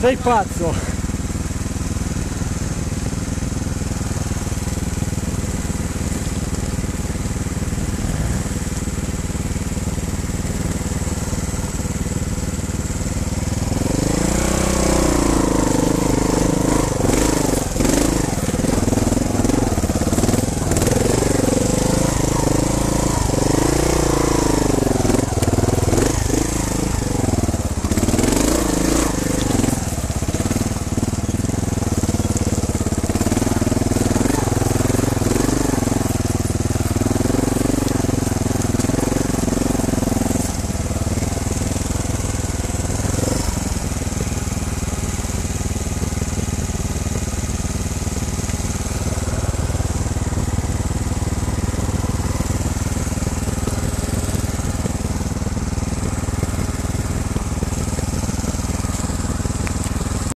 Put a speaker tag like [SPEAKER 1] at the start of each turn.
[SPEAKER 1] Sei pazzo!